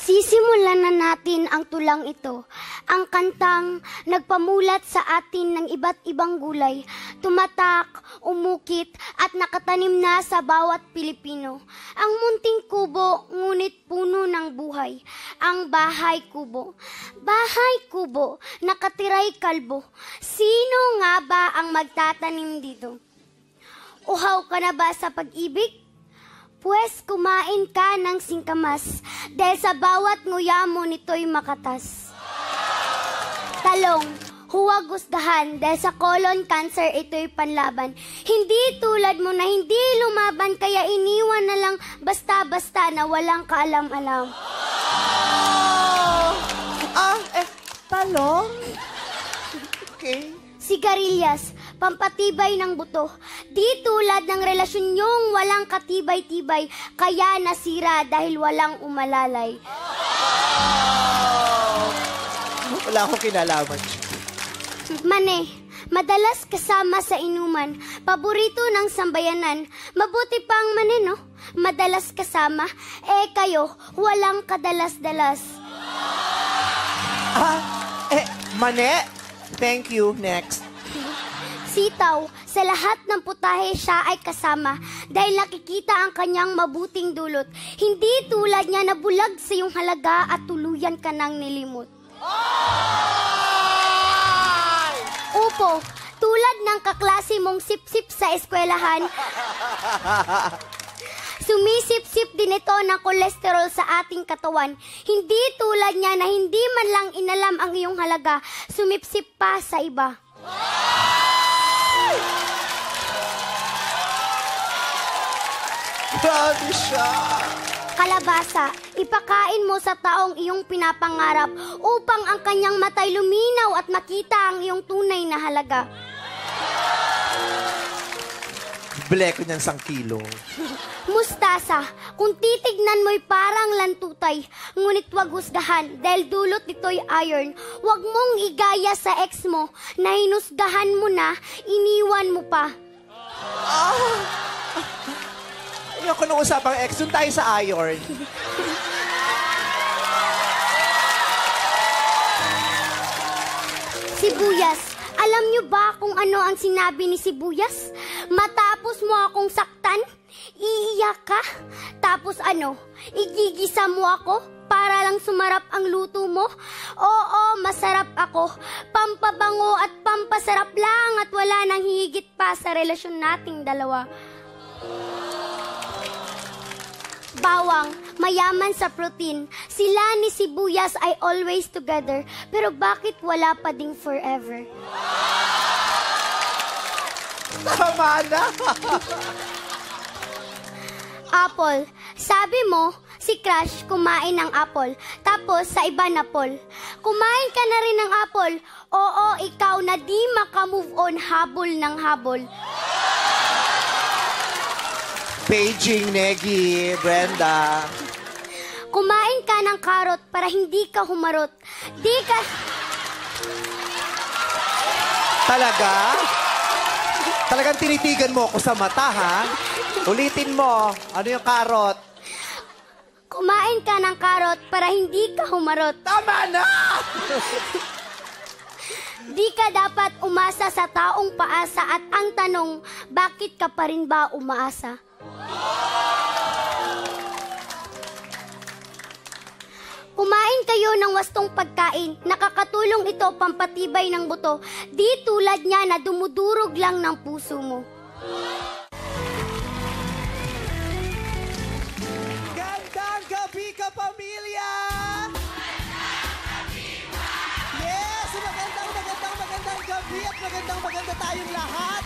Sisimulan na natin ang tulang ito, ang kantang nagpamulat sa atin ng iba't ibang gulay, tumatak, umukit at nakatanim na sa bawat Pilipino. Ang munting kubo, ngunit puno ng buhay, ang bahay kubo. Bahay kubo, nakatiray kalbo. Sino nga ba ang magtatanim dito? Uhaw ka na ba sa pag-ibig? Pwes kumain ka ng singkamas dahil sa bawat nguya mo nito'y makatas. Talong, huwag gusgahan dahil sa colon cancer ito'y panlaban. Hindi tulad mo na hindi lumaban kaya iniwan na lang basta-basta na walang kaalam-alam. Ah, eh, talong? Okay. Sigarilyas, pampatibay ng buto. Di tulad ng relasyon niyong walang katibay-tibay, kaya nasira dahil walang umalalay. Wala akong kinalaman. Mane, madalas kasama sa inuman, paborito ng sambayanan, mabuti pang mane no? Madalas kasama, eh kayo, walang kadalas-dalas. Ah, eh, mane? Thank you. Next. Sitaw, sa lahat ng putahe siya ay kasama dahil nakikita ang kanyang mabuting dulot. Hindi tulad niya na bulag sa iyong halaga at tuluyan ka nang nilimot. Upo, tulad ng kaklase mong sip-sip sa eskwelahan, Sumisip-sip din ito ng kolesterol sa ating katawan. Hindi tulad niya na hindi man lang inalam ang iyong halaga, sumipsip pa sa iba. Grabe siya. Kalabasa, ipakain mo sa taong iyong pinapangarap upang ang kanyang matay luminaw at makita ang iyong tunay na halaga. Bile ko niyang sang kilo. Mustasa, kung titignan mo'y parang lantutay, ngunit wag husgahan dahil dulot nito'y iron. Huwag mong igaya sa ex mo na hinusgahan mo na, iniwan mo pa. Ayoko nung usapang ex. Doon tayo sa iron. Sibuyas, alam niyo ba kung ano ang sinabi ni Sibuyas? Matapos mo akong saktan, iiyak ka. Tapos ano, igigisa mo ako para lang sumarap ang luto mo? Oo, masarap ako. Pampabango at pampasarap lang at wala nang higit pa sa relasyon nating dalawa. Bawang, mayaman sa protein. Sila ni Sibuyas ay always together. Pero bakit wala pa ding forever? Tama na. Apple, sabi mo, si Crush kumain ng apple. Tapos sa iba na Paul. Kumain ka na rin ng apple. Oo, ikaw na di makamove on habol ng habol. Paging, Negi, Brenda. Kumain ka ng karot para hindi ka humarot. Di ka... Talaga? Talagang tinitigan mo ako sa mata, ha? Ulitin mo. Ano yung karot? Kumain ka ng karot para hindi ka humarot. Tama na! Di ka dapat umasa sa taong paasa at ang tanong, bakit ka pa rin ba umaasa? Kumain kayo ng wastong pagkain. Nakakatulong ito pampatibay ng buto. Di tulad niya na dumudurog lang ng puso mo. Gandang gabi ka, pamilya! Yes! Magandang, magandang, magandang gabi at magandang, maganda tayong lahat!